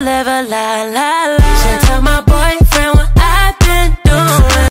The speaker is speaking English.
live a la la la.